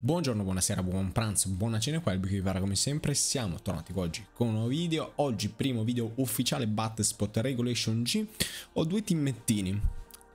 Buongiorno, buonasera, buon pranzo, buona cena, qua il Bico Vivara come sempre, siamo tornati oggi con un nuovo video, oggi primo video ufficiale Battlespot Regulation G, ho due timmettini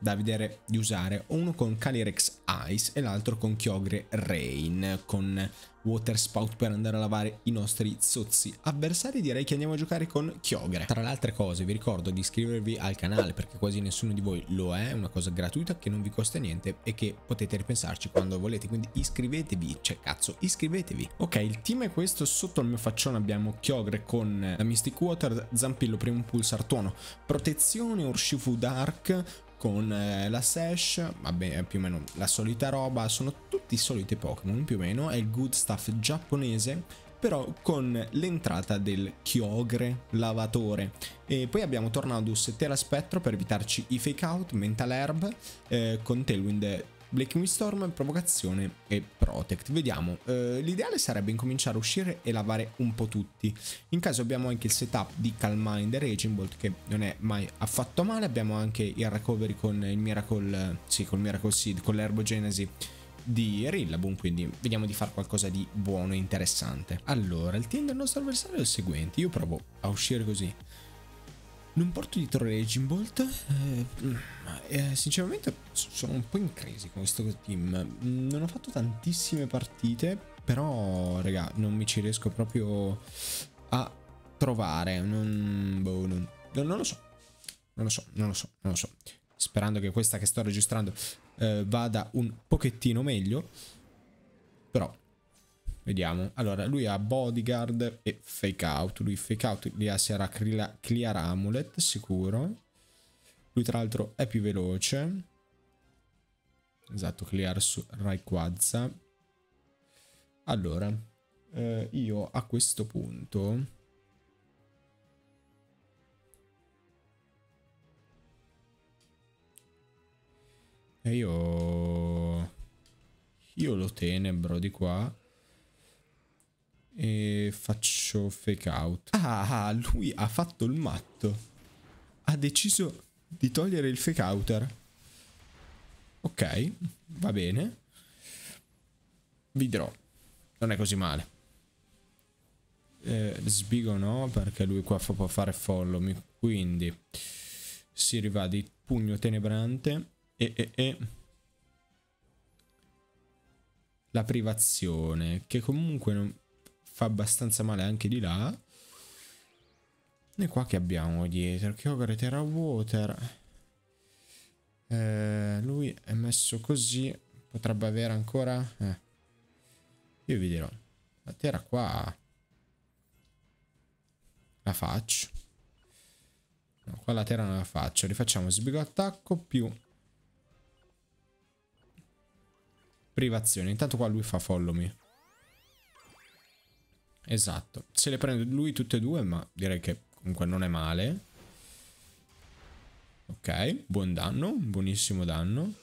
da vedere di usare, uno con Calyrex Ice e l'altro con Kyogre Rain, con Water Spout per andare a lavare i nostri zozzi avversari, direi che andiamo a giocare con Kyogre. Tra le altre cose vi ricordo di iscrivervi al canale perché quasi nessuno di voi lo è, una cosa gratuita che non vi costa niente e che potete ripensarci quando volete, quindi iscrivetevi, cioè cazzo, iscrivetevi. Ok, il team è questo, sotto il mio faccione abbiamo Kyogre con la Mystic Water, Zampillo primo pulsar tuono, protezione, Urshifu Dark, con eh, la Sash, vabbè più o meno la solita roba, sono tutti i soliti Pokémon più o meno, è il good stuff giapponese, però con l'entrata del Kyogre lavatore. E poi abbiamo Tornadus Terra Spettro per evitarci i fake out, Mental Herb, eh, con Tailwind Black Storm, Provocazione e Protect. Vediamo, eh, l'ideale sarebbe incominciare a uscire e lavare un po' tutti. In caso abbiamo anche il setup di Calm Mind e Raging Bolt che non è mai affatto male. Abbiamo anche il recovery con il Miracle, sì, con il Miracle Seed, con l'Herbogenesi di Rillaboom, quindi vediamo di fare qualcosa di buono e interessante. Allora, il team del nostro avversario è il seguente, io provo a uscire così. Non porto dietro Raging Bolt. Eh, eh, sinceramente sono un po' in crisi con questo team. Non ho fatto tantissime partite, però, raga, non mi ci riesco proprio a trovare. Non, boh, non, non lo so. Non lo so, non lo so, non lo so. Sperando che questa che sto registrando eh, vada un pochettino meglio. Però Vediamo. Allora, lui ha bodyguard e fake out. Lui fake out li ha sarà clear amulet, sicuro. Lui tra l'altro è più veloce. Esatto, clear su Rayquaza. Allora, eh, io a questo punto... E io... Io lo tenebro di qua. E faccio fake out. Ah, lui ha fatto il matto. Ha deciso di togliere il fake outer. Ok, va bene. Vidrò. Non è così male. Eh, sbigo no, perché lui qua può fare follow me. Quindi si rivà di pugno tenebrante e, e, e la privazione, che comunque non fa abbastanza male anche di là. E qua che abbiamo dietro? Kyogre Terra Water. Eh, lui è messo così. Potrebbe avere ancora... Eh. Io vi dirò. La terra qua... La faccio. No, qua la terra non la faccio. Rifacciamo sbigo attacco più... Privazione. Intanto qua lui fa follow me. Esatto. Se le prende lui tutte e due, ma direi che comunque non è male. Ok, buon danno, buonissimo danno.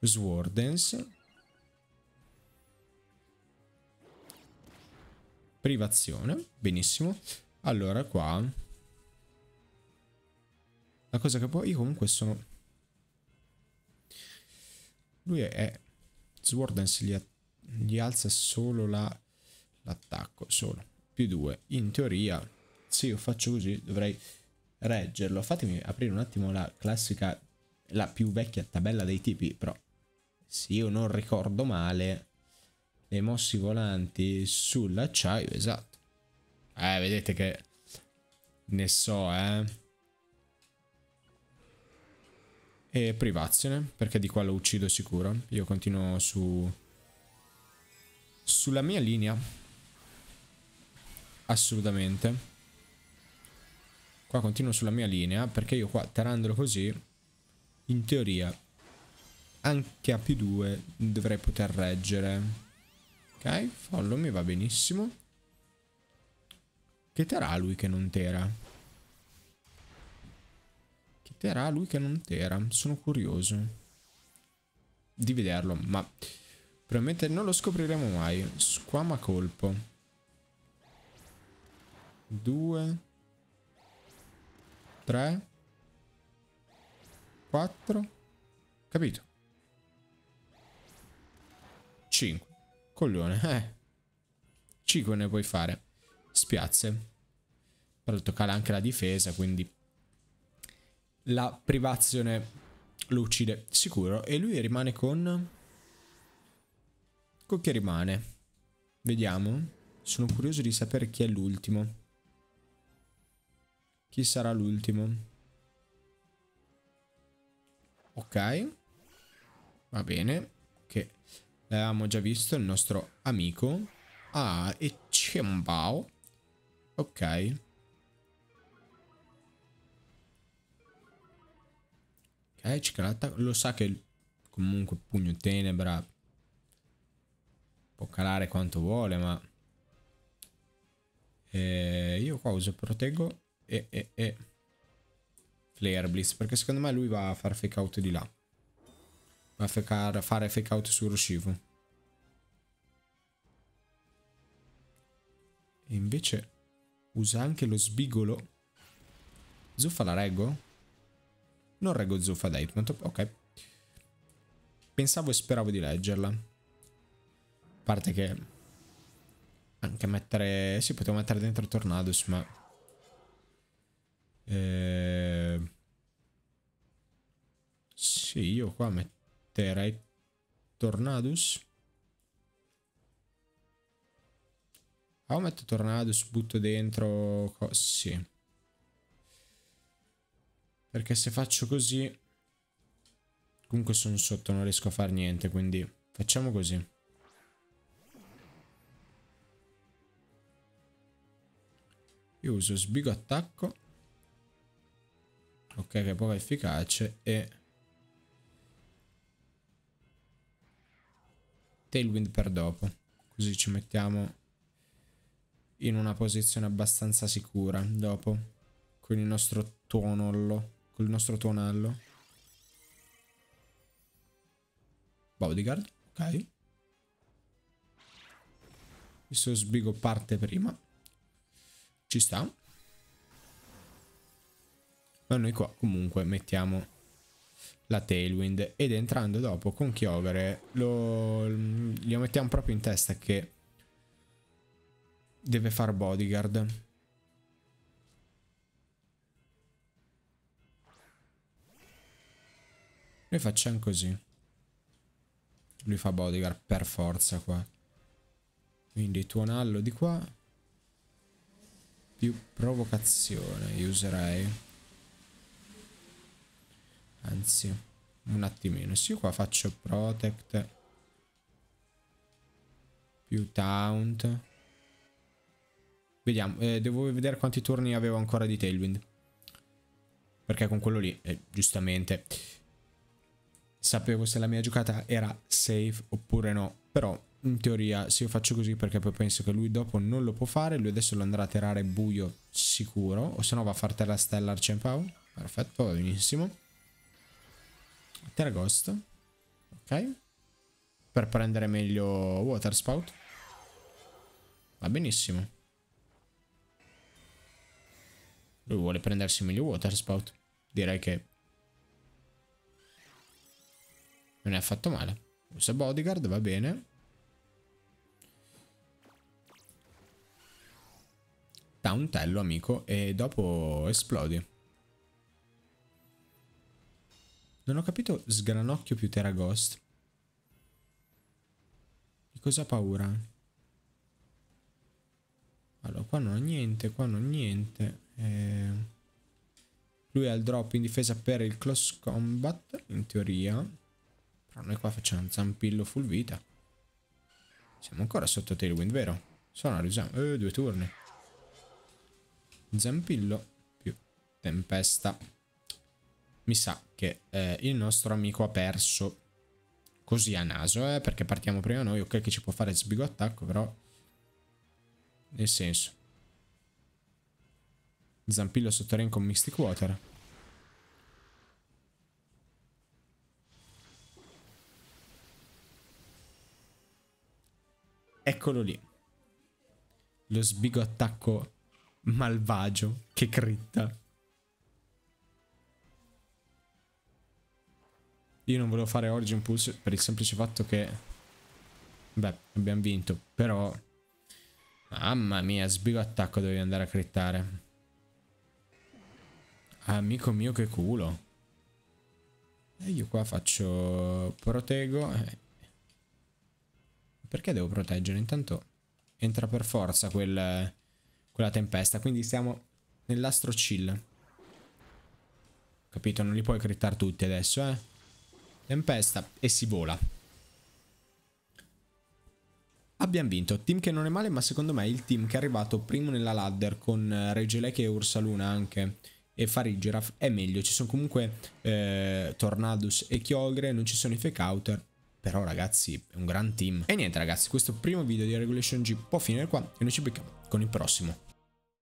Swordens. Privazione, benissimo. Allora qua... La cosa che poi io comunque sono... Lui è... Swordens gli, gli alza solo l'attacco, la... solo. Più due. In teoria, se io faccio così dovrei reggerlo. Fatemi aprire un attimo la classica, la più vecchia tabella dei tipi, però se io non ricordo male, le mossi volanti sull'acciaio, esatto. Eh, vedete che ne so, eh. E privazione, perché di qua lo uccido sicuro. Io continuo su... Sulla mia linea. Assolutamente. Qua continuo sulla mia linea perché io qua tirandolo così, in teoria, anche a più 2 dovrei poter reggere. Ok, follow mi va benissimo. Che terrà lui che non tera? Che terrà lui che non tera? Sono curioso di vederlo, ma probabilmente non lo scopriremo mai. Squama colpo. Due. 3 4 capito 5. Coglione, eh. 5 ne puoi fare. Spiazze. Però toccare anche la difesa, quindi... La privazione lo uccide sicuro. E lui rimane con... Con che rimane? Vediamo. Sono curioso di sapere chi è l'ultimo. Chi sarà l'ultimo? Ok. Va bene. Che l'avevamo già visto, il nostro amico. Ah, e Chimbao. Ok. Ok, cicalata. Lo sa che comunque pugno tenebra calare quanto vuole, ma... Eh, io qua uso proteggo e, e, e... Flare Blitz, perché secondo me lui va a fare fake out di là. Va a fare, fare fake out su Roshifu. E invece usa anche lo sbigolo. Zuffa la reggo? Non reggo Zuffa da Hitmontop, ok. Pensavo e speravo di leggerla. Parte che... Anche mettere... Sì, potevo mettere dentro Tornadus, ma... Eh... Sì, io qua metterei Tornadus. Ah, metto Tornadus, butto dentro... Sì. Perché se faccio così... Comunque sono sotto, non riesco a fare niente, quindi facciamo così. Io uso sbigo attacco. Ok, che è poco efficace. E... Tailwind per dopo. Così ci mettiamo in una posizione abbastanza sicura dopo. Con il nostro tuonollo. Col nostro tuonello. Bodyguard, ok. Il suo sbigo parte prima. Ci sta. Ma noi qua comunque mettiamo la Tailwind ed entrando dopo con Kyogre lo, glielo mettiamo proprio in testa che deve fare bodyguard. Noi facciamo così. Lui fa bodyguard per forza qua. Quindi tuonallo di qua. Più provocazione io userei. Anzi, un attimino. Se io qua faccio protect. Più taunt. Vediamo, eh, devo vedere quanti turni avevo ancora di Tailwind. Perché con quello lì, eh, giustamente sapevo se la mia giocata era safe oppure no. Però in teoria se io faccio così perché poi penso che lui dopo non lo può fare, lui adesso lo andrà a tirare buio sicuro, o se no va a fare Terra Stellar Cempau. Perfetto, va benissimo. Terra Ghost. Ok. Per prendere meglio Water Spout. Va benissimo. Lui vuole prendersi meglio Water Spout. Direi che Non è affatto male. Usa bodyguard, va bene. Tauntello, amico, e dopo esplodi. Non ho capito sgranocchio più Terra Ghost. Di cosa ha paura? Allora, qua non ho niente, qua non ho niente. Eh... Lui ha il drop in difesa per il close combat, in teoria. Però noi qua facciamo zampillo full vita. Siamo ancora sotto Tailwind, vero? Sono riusiamo. Eh, due turni. Zampillo più tempesta. Mi sa che eh, il nostro amico ha perso così a naso, eh, perché partiamo prima noi. Ok che ci può fare sbigo attacco, però... Nel senso. Zampillo sotto rain con Mystic Water. Eccolo lì. Lo sbigo attacco malvagio che critta. Io non volevo fare Origin Pulse per il semplice fatto che Beh, abbiamo vinto, però... Mamma mia, sbigo attacco dovevi andare a crittare. Amico mio che culo. E io qua faccio... Protego. Eh. Perché devo proteggere? Intanto entra per forza quel, quella tempesta. Quindi siamo nell'astro chill. Capito? Non li puoi crittare tutti adesso, eh. Tempesta e si vola. Abbiamo vinto, team che non è male ma secondo me è il team che è arrivato primo nella ladder con eh, Regelec e Ursaluna anche e Farigiraf è meglio, ci sono comunque eh, Tornadus e Kyogre, non ci sono i Fake Outer, però ragazzi è un gran team. E niente ragazzi, questo primo video di Regulation G può finire qua e noi ci becchiamo con il prossimo.